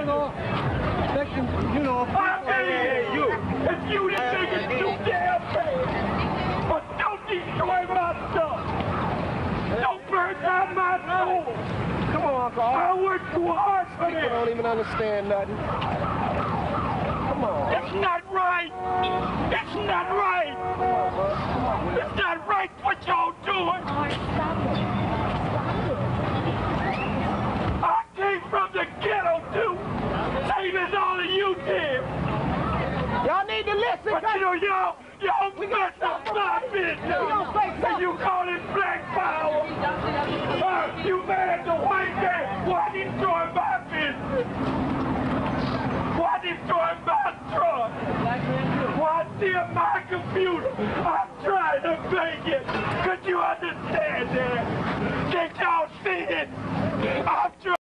you know, can, you know. I can hear you. If you didn't think it's too damn bad. But don't destroy my stuff. Don't burn down my soul. Come on, Uncle. I worked too hard for People this. don't even understand nothing. Come on. It's not right. It's not right. It's not right what y'all doing. I came from the ghetto too. Same as all of you did. Y'all need to listen. But you know, y'all, y'all mess up my business. And you call it black power. Uh, you mad at the white man. Why destroy my business? Why destroy my truck? Why steal my computer? I'm trying to make it. Could you understand that? Can't y'all see it? I'm trying.